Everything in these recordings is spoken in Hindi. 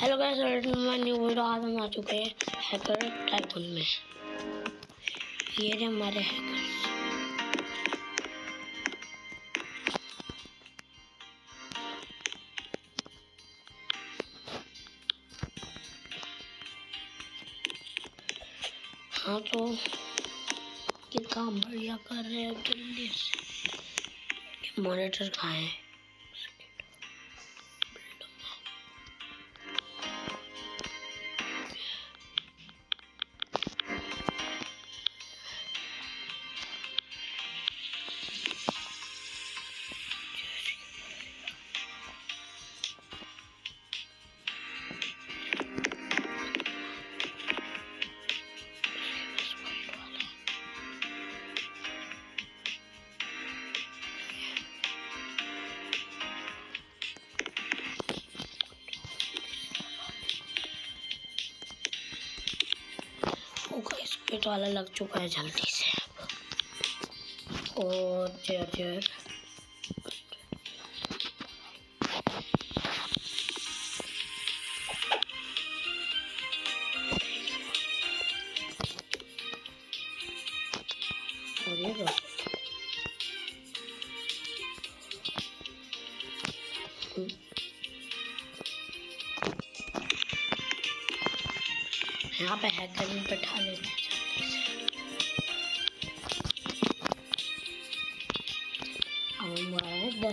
हेलो गाइस मैं न्यू वीडियो आज हम आ चुके हैं हैकर टाइकून में। ये रहे हमारे हैकर्स हाँ तो काम बढ़िया कर रहे हैं जल्दी से मॉनिटर कहाँ है? पेट वाला लग चुका है जल्दी से चेयर और ये यहाँ पे हैकर भी बैठा लेते हैं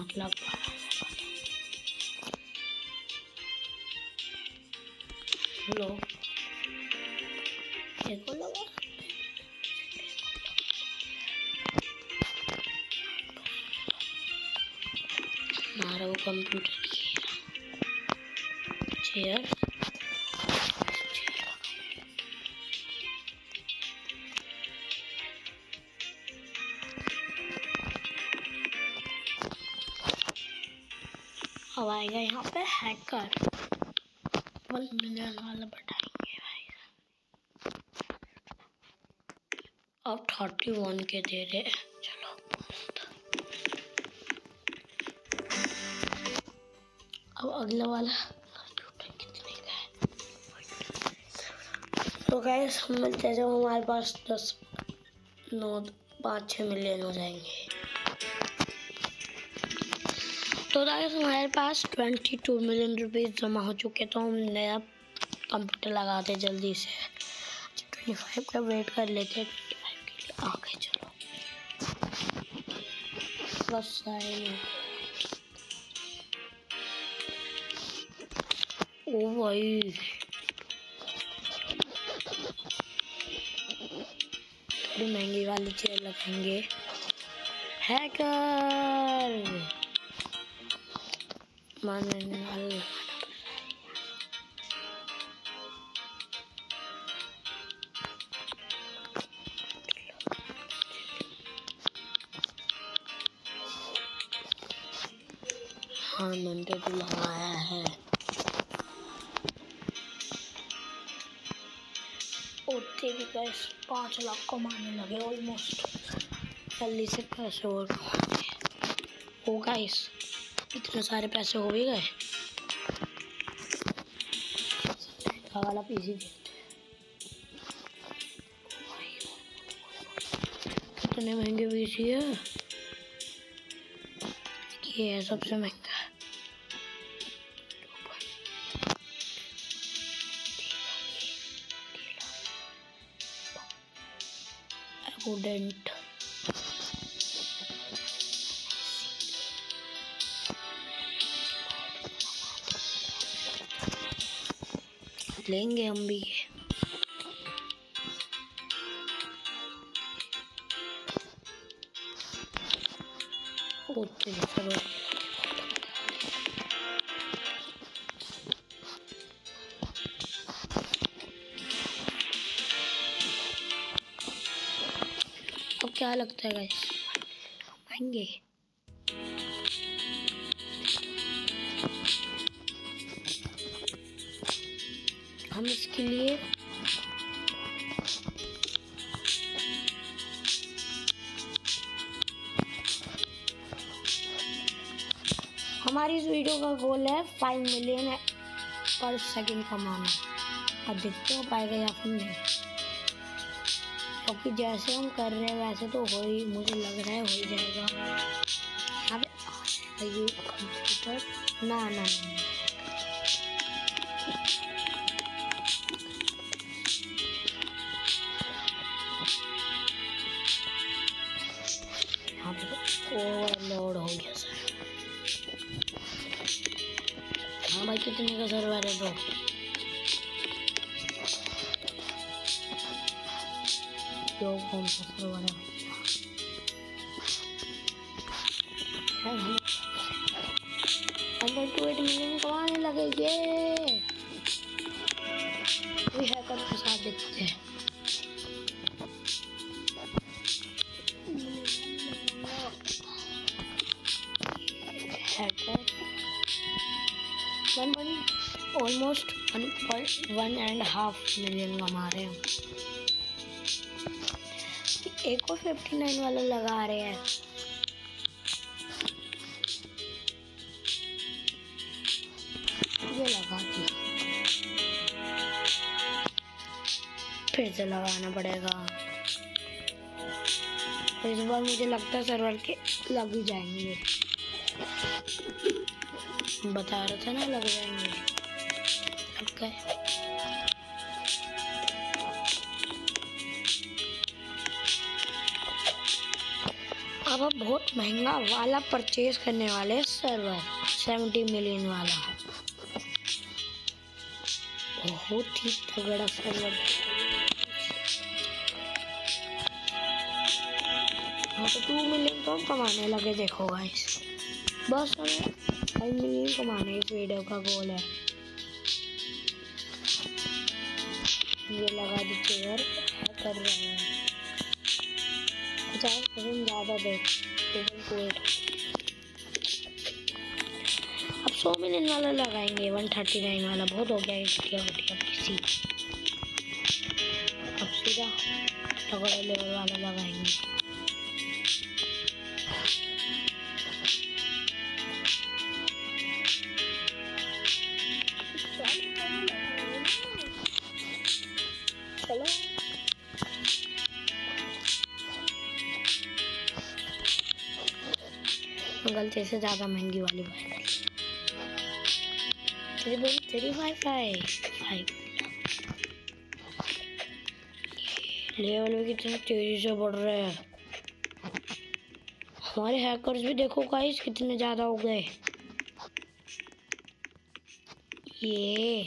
बारह लो देखो लगा हमारा वो कंप्यूटर चेयर आएगा यहाँ पे हैकर वन मिलियन वाला बढ़ाएँगे अब थर्टी वन के दे रहे चलो, अब अगला वाला। तो गैस हम मिलते जब हमारे पास दस, नौ, पाँच छः मिलियन हो जाएँगे। तो गाइस हमारे पास ट्वेंटी टू मिलियन रुपीज़ जमा हो चुके तो हम नया कंप्यूटर लगाते जल्दी से ट्वेंटी फाइव का वेट कर लेते ट्वेंटी फाइव के लिए आ चलो बस ओ भाई थोड़ी महँगी वाली चेयर रखेंगे हैकर मारने वाला हाँ मैंने तो लगाया है। उठते भी गैस पाँच लाख कमाने लगे ऑलमोस्ट जल्दी से पैसे और हो इतने सारे पैसे हो भी गए। वाला पीसी कितने महँगे पीसी है। ये है सबसे महँगा। Abundant. लेंगे हम भी। ओके चलो। क्या लगता है गाइस आएँगे? हम इसके लिए हमारी इस वीडियो का गोल है फाइव मिलियन पर सेकंड कमाना। अब देखते हो पाएगा या फिर नहीं। क्योंकि जैसे हम कर रहे हैं, वैसे तो हो ही, मुझे लग रहा है हो ही जाएगा। अब कंप्यूटर ना ना ना। ओवरलोड हाँ भाई कितने का सर्वर है? यो कौन सा सर्वर है? अंदर two eight almost one point one and half million कमा रहे हैं। एक और फिफ्टी नाइन वाला लगा रहे हैं। ये लगा दिया। फिर से लगाना पड़ेगा। इस बार मुझे लगता है सर्वर के लग ही जाएँगे। बता रहा था ना लग जाएँगे। गए अब आप बहुत महँगा वाला परचेज करने वाले सर्वर सेवेंटी मिलियन वाला। बहुत ही तगड़ा सर्वर टू मिलियन तो हम कमाने लगे, देखो गाइस बस हमें फाइव मिलियन कमाने इस वीडियो का गोल है। ये लगा दीजिए और कर रहे हैं। पचास परसेंट ज़्यादा दे अब सौ मिलियन वाला लगाएँगे वन थर्टी नाइन वाला। बहुत हो गया घटिया घटिया अब सीधा लेवल वाला लगाएँगे। गलती से ज़्यादा महँगी वाली बात थ्री बोल थ्री फाइव फाइव लेवल भी कितने तेज़ी से बढ़ रहे हैं। हमारे हैकर्स भी देखो गाइस कितने ज़्यादा हो गए। ये।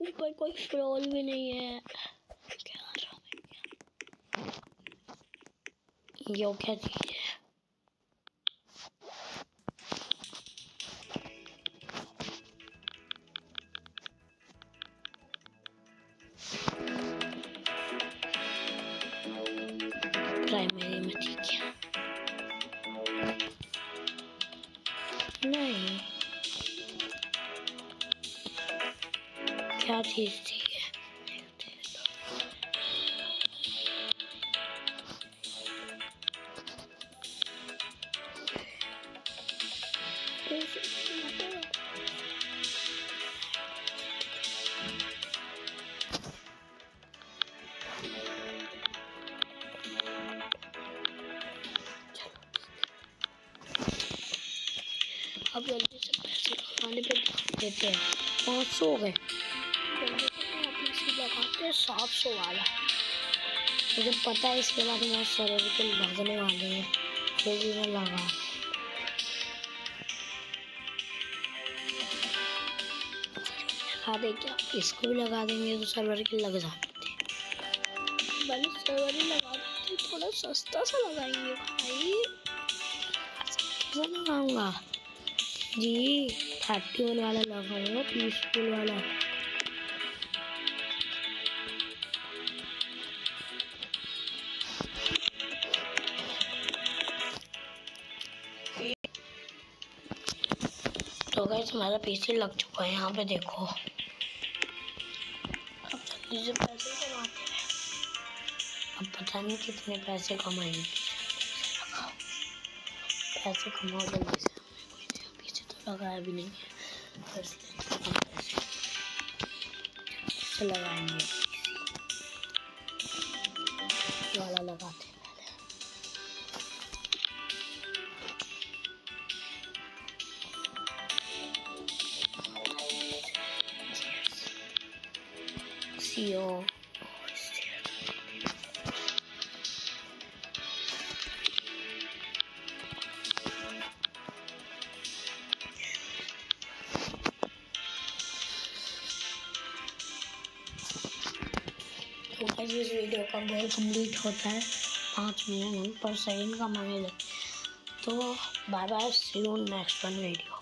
ऊपर कोई फ्रोल भी नहीं है। क्या ये क्या चीज़ है प्राइमरी चीज़ थी ये? अब जल्दी से पैसे कमाने पे देते हैं पाँच सौ हो गए लगाते हैं सात सौ वाला मुझे पता है इसके बाद हमारे सर्वर के लगने वाले हैं फिर भी मैं लगा लगा दे क्या इसको भी लगा देंगे तो सर्वर के लग जाते पहले सर्वर ही लगा देते थोड़ा सस्ता सा लगाएँगे भाई कैसा लगाऊँगा जी थर्टी वन वाला लगाऊँगा पीसफुल वाला तो गैस हमारा पीसी लग चुका है, यहाँ पे देखो। अब जल्दी से पैसे कमाते हैं। अब पता नहीं कितने पैसे कमाएँगे। पैसे कमाओ जल्दी से पीछे तो लगाया भी नहीं है। पैसे लगाएँगे। वाला लगाते तो इस वीडियो का गोल कंप्लीट होता है। पाँच मिनट पर सेकंड का मांगे तो bye bye see you next one video